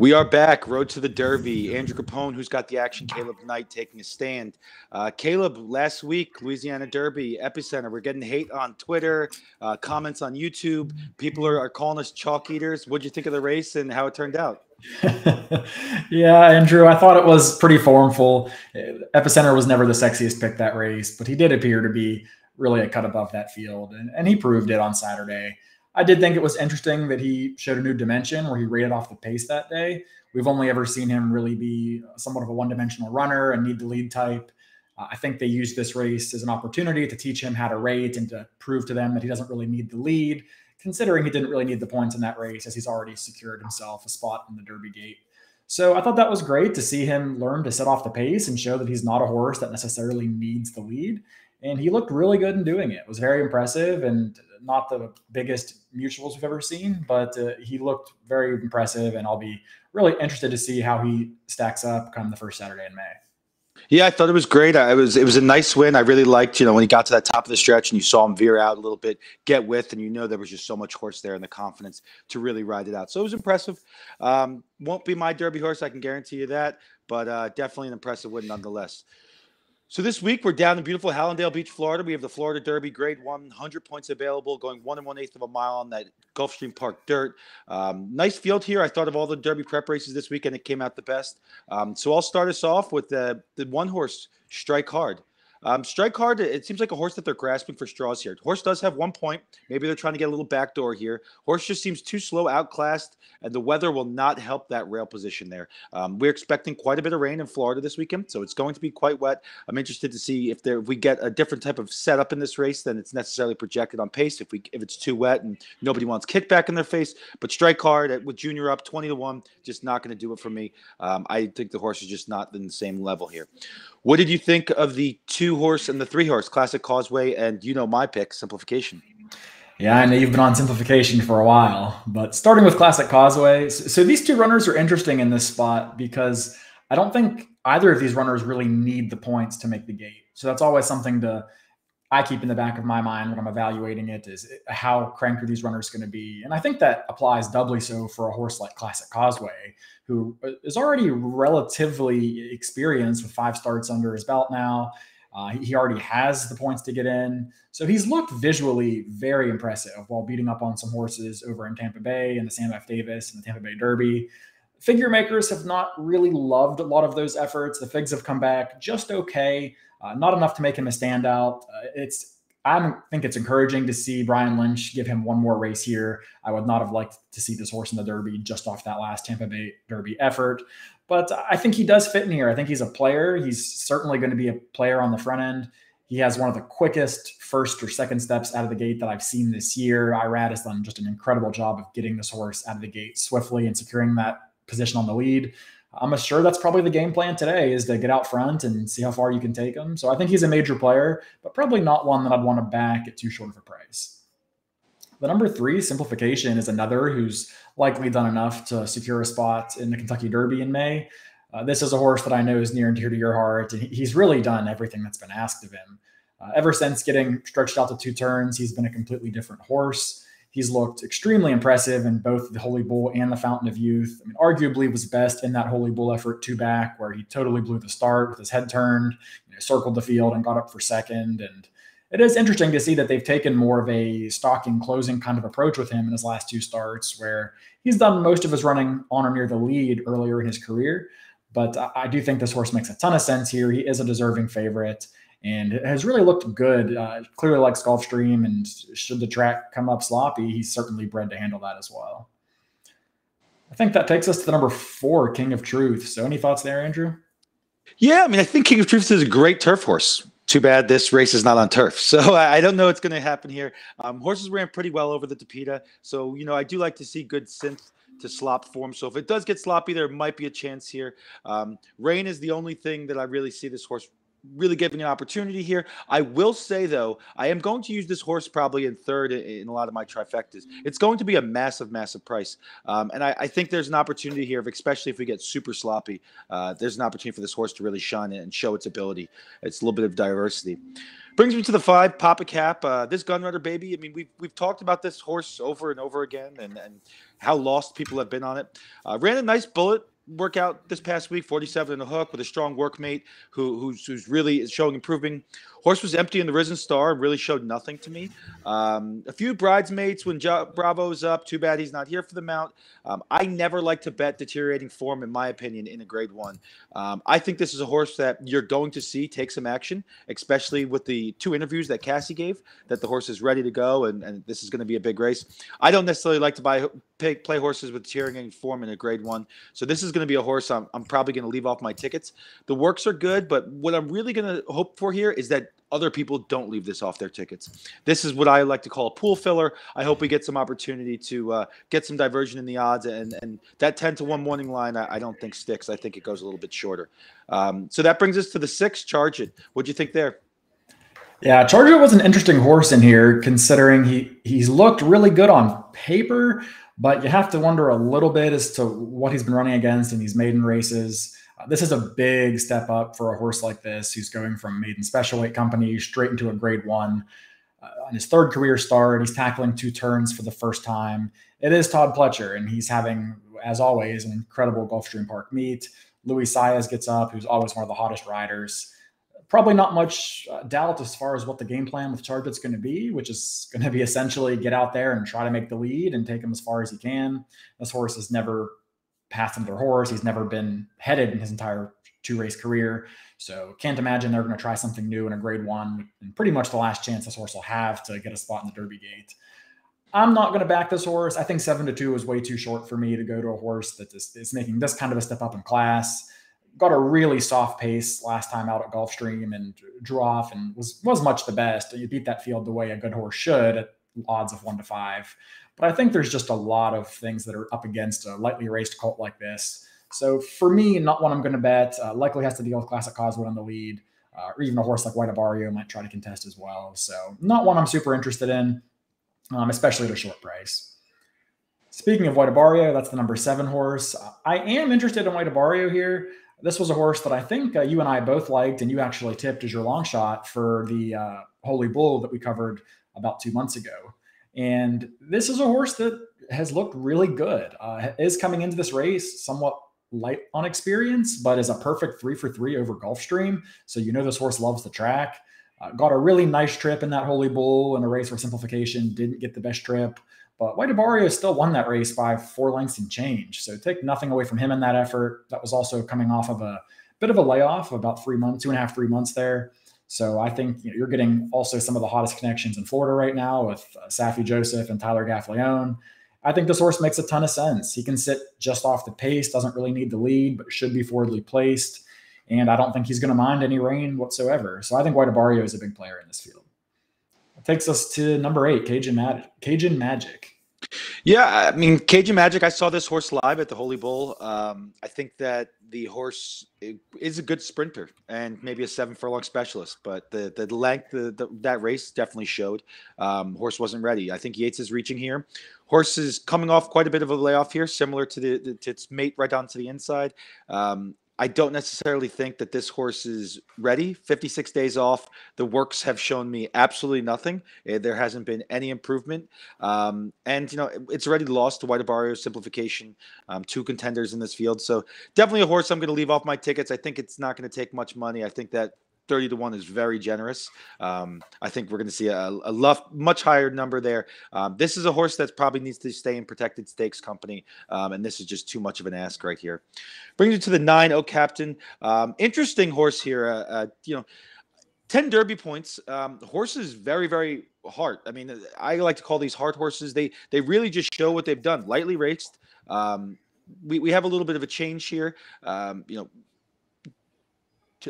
We are back. Road to the Derby. Andrew Capone, who's got the action. Caleb Knight taking a stand. Uh, Caleb, last week, Louisiana Derby epicenter. We're getting hate on Twitter, uh, comments on YouTube. People are, are calling us chalk eaters. What'd you think of the race and how it turned out? yeah, Andrew, I thought it was pretty formful. Epicenter was never the sexiest pick that race, but he did appear to be really a cut above that field, and, and he proved it on Saturday. I did think it was interesting that he showed a new dimension where he rated off the pace that day. We've only ever seen him really be somewhat of a one dimensional runner and need the lead type. Uh, I think they used this race as an opportunity to teach him how to rate and to prove to them that he doesn't really need the lead, considering he didn't really need the points in that race as he's already secured himself a spot in the Derby gate. So I thought that was great to see him learn to set off the pace and show that he's not a horse that necessarily needs the lead. And he looked really good in doing it. It was very impressive and not the biggest mutuels we've ever seen, but uh, he looked very impressive, and I'll be really interested to see how he stacks up come the first Saturday in May. Yeah, I thought it was great. I was it was a nice win. I really liked, you know, when he got to that top of the stretch and you saw him veer out a little bit, get with, and you know there was just so much horse there and the confidence to really ride it out. So it was impressive. Um, won't be my Derby horse, I can guarantee you that, but uh, definitely an impressive win nonetheless. So this week we're down in beautiful Hallandale Beach, Florida. We have the Florida Derby Grade One, 100 points available, going one and one eighth of a mile on that Gulfstream Park dirt. Um, nice field here. I thought of all the Derby prep races this weekend, it came out the best. Um, so I'll start us off with the the one horse Strike Hard. Um, strike hard. It seems like a horse that they're grasping for straws here. Horse does have one point. Maybe they're trying to get a little backdoor here. Horse just seems too slow, outclassed, and the weather will not help that rail position there. Um, we're expecting quite a bit of rain in Florida this weekend, so it's going to be quite wet. I'm interested to see if there if we get a different type of setup in this race than it's necessarily projected on pace. If we if it's too wet and nobody wants kickback in their face, but strike hard at, with Junior up 20 to one, just not going to do it for me. Um, I think the horse is just not in the same level here. What did you think of the two horse and the three horse classic causeway? And you know my pick, simplification. Yeah, I know you've been on simplification for a while, but starting with classic causeway. So these two runners are interesting in this spot because I don't think either of these runners really need the points to make the gate. So that's always something to I keep in the back of my mind when I'm evaluating it is eh, how cranked are these runners going to be? And I think that applies doubly so for a horse like Classic Causeway, who eh, is already relatively experienced with five starts under his belt now. Uh, he already has the points to get in. So he's looked visually very impressive while beating up on some horses over in Tampa Bay and the Sam F. Davis and the Tampa Bay Derby. Figure makers have not really loved a lot of those efforts. The figs have come back just okay. Uh, not enough to make him a standout. Uh, it's I think it's encouraging to see Brian Lynch give him one more race here. I would not have liked to see this horse in the Derby just off that last Tampa Bay Derby effort, but I think he does fit in here. I think he's a player. He's certainly going to be a player on the front end. He has one of the quickest first or second steps out of the gate that I've seen this year. Irad has done just an incredible job of getting this horse out of the gate swiftly and securing that position on the lead. I'm sure that's probably the game plan today is to get out front and see how far you can take him. So I think he's a major player, but probably not one that I'd want to back at too short of a price. The number three, simplification, is another who's likely done enough to secure a spot in the Kentucky Derby in May. Uh, this is a horse that I know is near and dear to your heart, and he's really done everything that's been asked of him. Uh, ever since getting stretched out to two turns, he's been a completely different horse. He's looked extremely impressive in both the Holy Bull and the Fountain of Youth. I mean, arguably was best in that Holy Bull effort two back, where he totally blew the start with his head turned, you know, circled the field and got up for second. And it is interesting to see that they've taken more of a stalking closing kind of approach with him in his last two starts, where he's done most of his running on or near the lead earlier in his career. But I do think this horse makes a ton of sense here. He is a deserving favorite and has really looked good. Uh, clearly likes Gulfstream, and should the track come up sloppy, he's certainly bred to handle that as well. I think that takes us to the number four, King of Truth. So, any thoughts there, Andrew? Yeah, I mean, I think King of Truth is a great turf horse. Too bad this race is not on turf. So I don't know what's going to happen here. Um, horses ran pretty well over the Tapeta. So, you know, I do like to see good synth to slop form. So if it does get sloppy, there might be a chance here. Um, rain is the only thing that I really see this horse really giving an opportunity here. I will say though, I am going to use this horse probably in third in a lot of my trifectas. It's going to be a massive, massive price, um, and I, I, think there's an opportunity here, especially if we get super sloppy. Uh, there's an opportunity for this horse to really shine and show its ability. It's a little bit of diversity. Brings me to the five, Papacap. Uh, this Gunrunner baby. I mean, we've we've talked about this horse over and over again, and and how lost people have been on it. Uh, ran a nice bullet workout this past week, 47 in the hook with a strong workmate who who's, who's really showing improving. Horse was empty in the Risen Star, really showed nothing to me. Um, a few bridesmaids when jo- Bravo's up. Too bad he's not here for the mount. Um, I never like to bet deteriorating form, in my opinion, in a grade one. Um, I think this is a horse that you're going to see take some action, especially with the two interviews that Casse gave, that the horse is ready to go and, and this is going to be a big race. I don't necessarily like to buy pay, play horses with deteriorating form in a grade one. So this is going to be a horse I'm, I'm probably going to leave off my tickets. The works are good, but what I'm really going to hope for here is that other people don't leave this off their tickets. This is what I like to call a pool filler. I hope we get some opportunity to uh, get some diversion in the odds, and and that ten to one morning line I, I don't think sticks. I think it goes a little bit shorter. Um, so that brings us to the six. Charge it. What do you think there? Yeah, Charge It was an interesting horse in here, considering he he's looked really good on paper, but you have to wonder a little bit as to what he's been running against in these maiden races. Uh, this is a big step up for a horse like this who's going from maiden special weight company straight into a grade one. Uh, on his third career start, he's tackling two turns for the first time. It is Todd Pletcher, and he's having, as always, an incredible Gulfstream Park meet. Luis Saez gets up, who's always one of the hottest riders. Probably not much uh, doubt as far as what the game plan with Charge It's going to be, which is going to be essentially get out there and try to make the lead and take him as far as he can. This horse has never passed another horse. He's never been headed in his entire two race career. So can't imagine they're going to try something new in a grade one and pretty much the last chance this horse will have to get a spot in the Derby gate. I'm not going to back this horse. I think seven to two is way too short for me to go to a horse that is, is making this kind of a step up in class. Got a really soft pace last time out at Gulfstream and drew off and was was much the best. You beat that field the way a good horse should at odds of one to five. But I think there's just a lot of things that are up against a lightly raced colt like this. So for me, not one I'm going to bet. Uh, likely has to deal with Classic Causeway on the lead, uh, or even a horse like White Abarrio might try to contest as well. So not one I'm super interested in, um, especially at a short price. Speaking of White Abarrio, that's the number seven horse. I am interested in White Abarrio here. This was a horse that I think uh, you and I both liked, and you actually tipped as your long shot for the uh, Holy Bull that we covered about two months ago. And this is a horse that has looked really good. Uh, is coming into this race somewhat light on experience, but is a perfect three for three over Gulfstream. So you know this horse loves the track. Uh, got a really nice trip in that Holy Bull in a race where simplification didn't get the best trip. But White Abarrio still won that race by four lengths and change. So take nothing away from him in that effort. That was also coming off of a bit of a layoff, about three months, two and a half, three months there. So I think you you're getting also some of the hottest connections in Florida right now with uh, Saffie Joseph and Tyler Gaffalione. I think this horse makes a ton of sense. He can sit just off the pace, doesn't really need the lead, but should be forwardly placed. And I don't think he's going to mind any rain whatsoever. So I think White Abarrio is a big player in this field. Takes us to number eight, Cajun, Cajun Magic. Yeah, I mean Cajun Magic. I saw this horse live at the Holy Bull. Um, I think that the horse is a good sprinter and maybe a seven furlong specialist, but the the length the, the, that race definitely showed. Um, horse wasn't ready. I think Yates is reaching here. Horse is coming off quite a bit of a layoff here, similar to the to its mate right down to the inside. Um, I don't necessarily think that this horse is ready. 56 days off. The works have shown me absolutely nothing. Eh, there hasn't been any improvement. Um, and, you know, it's already lost to White Abarrio simplification, um, two contenders in this field. So definitely a horse I'm going to leave off my tickets. I think it's not going to take much money. I think that 30 to 1 is very generous. Um, I think we're going to see a, a much higher number there. Um, this is a horse that probably needs to stay in protected stakes company, um, and this is just too much of an ask right here. Brings you to the 9 O Captain. Um, interesting horse here. Uh, uh, you know, 10 derby points. Um, horses very, very hard. I mean, I like to call these hard horses. They they really just show what they've done. Lightly raced. Um, we, we have a little bit of a change here. Um, you know,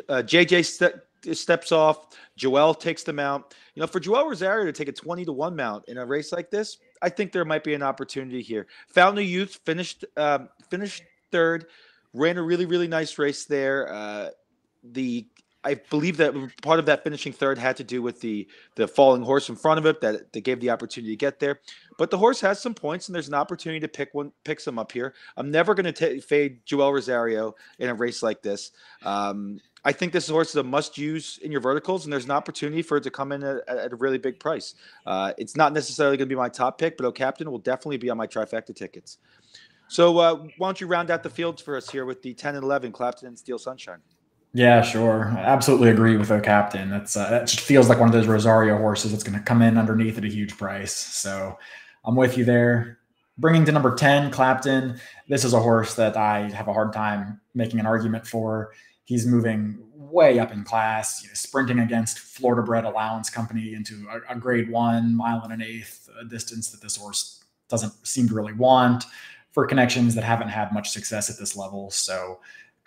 uh, JJ St- steps off. Joel takes the mount. You know, for Joel Rosario to take a 20 to 1 mount in a race like this, I think there might be an opportunity here. Of Youth finished um, finished third, ran a really, really nice race there. Uh, the I believe that part of that finishing third had to do with the the falling horse in front of it that that gave the opportunity to get there. But the horse has some points, and there's an opportunity to pick one, pick some up here. I'm never going to fade Joel Rosario in a race like this. Um, I think this horse is a must use in your verticals, and there's an opportunity for it to come in at, at a really big price. Uh, it's not necessarily going to be my top pick, but O Captain will definitely be on my trifecta tickets. So uh, why don't you round out the fields for us here with the 10 and 11, Clapton and Steel Sunshine? Yeah, sure. I absolutely agree with O Captain. That's uh, that just feels like one of those Rosario horses that's going to come in underneath at a huge price. So I'm with you there. Bringing to number 10, Clapton. This is a horse that I have a hard time making an argument for. He's moving way up in class, you know, sprinting against Florida bred allowance company into a, a grade one mile and an eighth distance that this horse doesn't seem to really want for connections that haven't had much success at this level. So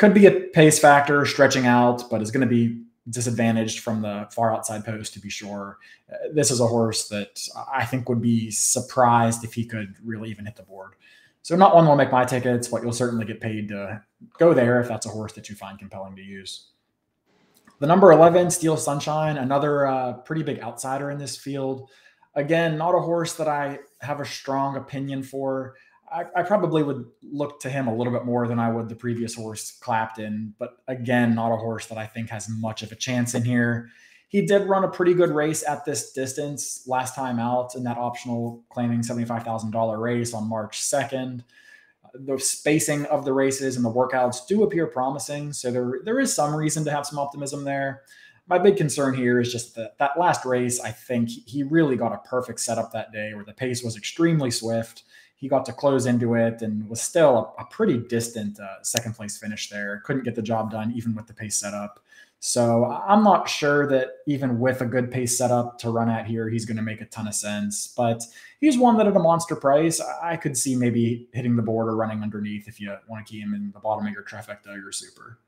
could be a pace factor stretching out, but is going to be disadvantaged from the far outside post to be sure. Uh, this is a horse that I think would be surprised if he could really even hit the board. So not one will make my tickets, but you'll certainly get paid to go there if that's a horse that you find compelling to use. The number 11, Steel Sunshine, another uh, pretty big outsider in this field. Again, not a horse that I have a strong opinion for. I, I, probably would look to him a little bit more than I would the previous horse Clapton, but again, not a horse that I think has much of a chance in here. He did run a pretty good race at this distance last time out in that optional claiming $75,000 race on March 2nd. The spacing of the races and the workouts do appear promising, so there, there is some reason to have some optimism there. My big concern here is just that that last race, I think he really got a perfect setup that day where the pace was extremely swift he got to close into it and was still a, a pretty distant uh, second place finish there. Couldn't get the job done even with the pace setup. So I'm not sure that even with a good pace setup to run at here, he's going to make a ton of sense. But he's one that at a monster price, I could see maybe hitting the board or running underneath if you want to key him in the bottom of your trifecta or your super.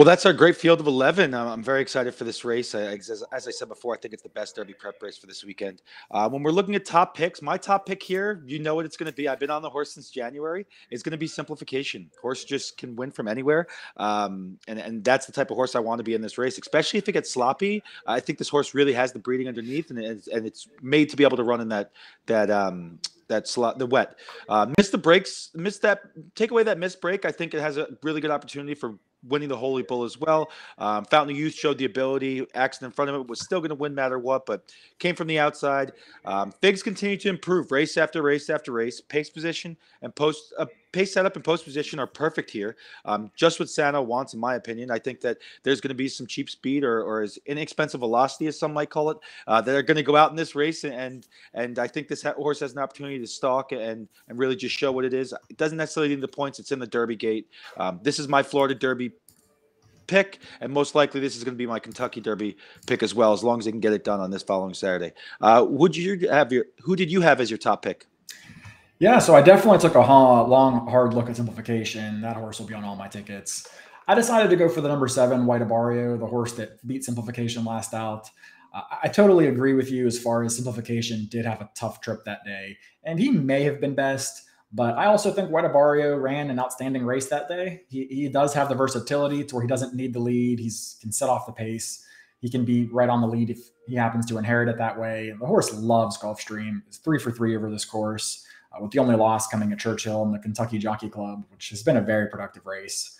Well, that's our great field of 11. I'm very excited for this race. As, as I said before, I think it's the best Derby prep race for this weekend. Uh, when we're looking at top picks, my top pick here, you know what it's going to be. I've been on the horse since January. It's going to be simplification. Horse just can win from anywhere. Um, and, and that's the type of horse I want to be in this race, especially if it gets sloppy. I think this horse really has the breeding underneath, and it's, and it's made to be able to run in that, that, um, that slot, the wet. Uh, missed the breaks, missed that, take away that missed break. I think it has a really good opportunity for winning the Holy Bull as well. Um, Fountain of Youth showed the ability. Accident in front of it was still going to win, matter what, but came from the outside. Um, Figs continue to improve race after race after race. Pace position and post uh, pace setup and post position are perfect here. Um, just what Santa wants, in my opinion. I think that there's going to be some cheap speed or, or as inexpensive velocity, as some might call it, uh, that are going to go out in this race. And and I think this horse has an opportunity to stalk and and really just show what it is. It doesn't necessarily need the points. It's in the Derby gate. Um, this is my Florida Derby pick, and most likely this is going to be my Kentucky Derby pick as well, as long as they can get it done on this following Saturday. Uh, would you have your? Who did you have as your top pick? Yeah, so I definitely took a long, hard look at simplification. That horse will be on all my tickets. I decided to go for the number seven, White Abarrio, the horse that beat simplification last out. Uh, I totally agree with you as far as simplification did have a tough trip that day, and he may have been best. But I also think White Abarrio ran an outstanding race that day. He, he does have the versatility to where he doesn't need the lead. He can set off the pace. He can be right on the lead if he happens to inherit it that way. And the horse loves Gulfstream. It's three for three over this course, uh, with the only loss coming at Churchill and the Kentucky Jockey Club, which has been a very productive race.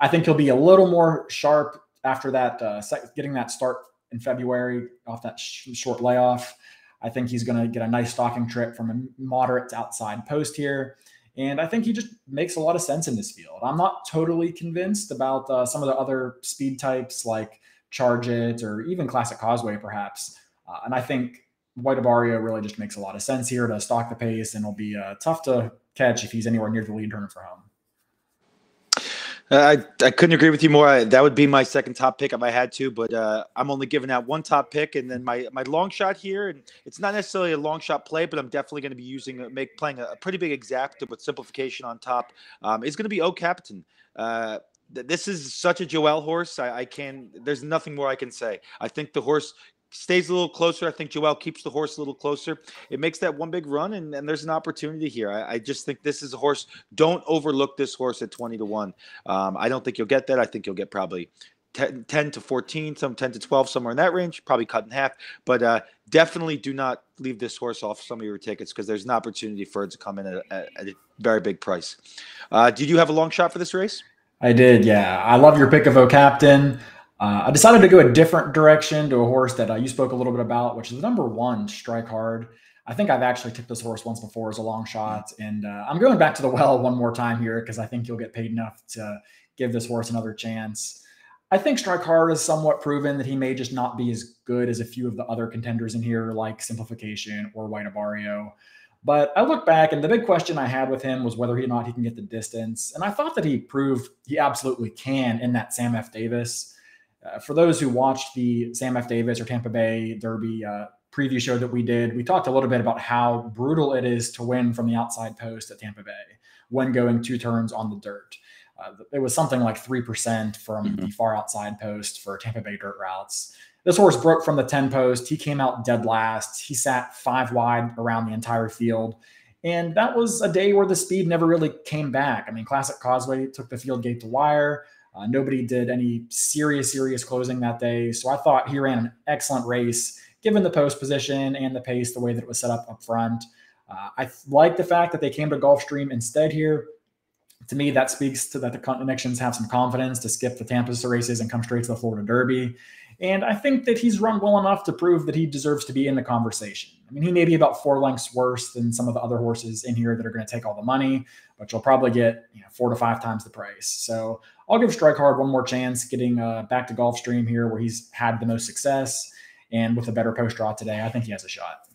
I think he'll be a little more sharp after that, uh, getting that start in February off that sh- short layoff. I think he's going to get a nice stalking trip from a moderate outside post here. And I think he just makes a lot of sense in this field. I'm not totally convinced about uh, some of the other speed types like Charge It or even Classic Causeway, perhaps. Uh, and I think White Abarrio really just makes a lot of sense here to stalk the pace and it'll be uh, tough to catch if he's anywhere near the lead turn for home. I, I couldn't agree with you more. I, that would be my second top pick if I had to, but uh, I'm only giving out one top pick, and then my my long shot here, and it's not necessarily a long shot play, but I'm definitely going to be using uh, make playing a, a, pretty big exact with simplification on top. Um, is going to be O Captain. Uh, this is such a Joel horse. I, I can. There's nothing more I can say. I think the horse stays a little closer. I think Joel keeps the horse a little closer. It makes that one big run, and, and there's an opportunity here. I, I, just think this is a horse. Don't overlook this horse at 20 to 1. Um, I don't think you'll get that. I think you'll get probably 10, 10, to 14, some 10 to 12, somewhere in that range, probably cut in half. But uh, definitely do not leave this horse off some of your tickets because there's an opportunity for it to come in at, at, at a very big price. Uh, did you have a long shot for this race? I did, yeah. I love your pick of O Captain. Uh, I decided to go a different direction to a horse that uh, you spoke a little bit about, which is the number one, Strike Hard. I think I've actually took this horse once before as a long shot, and uh, I'm going back to the well one more time here because I think you'll get paid enough to give this horse another chance. I think Strike Hard has somewhat proven that he may just not be as good as a few of the other contenders in here, like Simplification or White Abarrio. But I look back, and the big question I had with him was whether or not he can get the distance. And I thought that he proved he absolutely can in that Sam F. Davis. Uh, for those who watched the Sam F. Davis or Tampa Bay Derby uh, preview show that we did, we talked a little bit about how brutal it is to win from the outside post at Tampa Bay when going two turns on the dirt. Uh, it was something like 3% from mm-hmm. the far outside post for Tampa Bay dirt routes. This horse broke from the 10 post. He came out dead last. He sat five wide around the entire field. And that was a day where the speed never really came back. I mean, Classic Causeway took the field gate to wire. Uh, nobody did any serious, serious closing that day. So I thought he ran an excellent race, given the post position and the pace, the way that it was set up up front. Uh, I like the fact that they came to Gulfstream instead here. To me, that speaks to that the connections have some confidence to skip the Tampa races and come straight to the Florida Derby. And I think that he's run well enough to prove that he deserves to be in the conversation. I mean, he may be about four lengths worse than some of the other horses in here that are going to take all the money, but you'll probably get you know, four to five times the price. So I'll give Strike Hard one more chance, getting uh, back to Gulfstream here where he's had the most success. And with a better post draw today, I think he has a shot.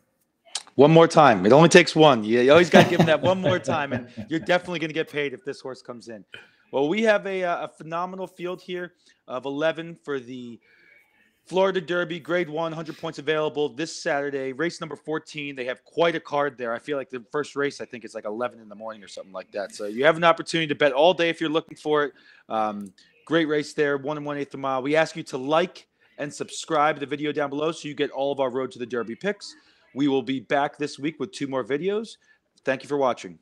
One more time. It only takes one. You always got to give him that one more time, and you're definitely going to get paid if this horse comes in. Well, we have a, uh, a phenomenal field here of 11 for the Florida Derby, grade one, 100 points available this Saturday. Race number 14. They have quite a card there. I feel like the first race, I think, is like 11 in the morning or something like that. So you have an opportunity to bet all day if you're looking for it. Um, great race there, one and one eighth a mile. We ask you to like and subscribe the video down below so you get all of our Road to the Derby picks. We will be back this week with two more videos. Thank you for watching.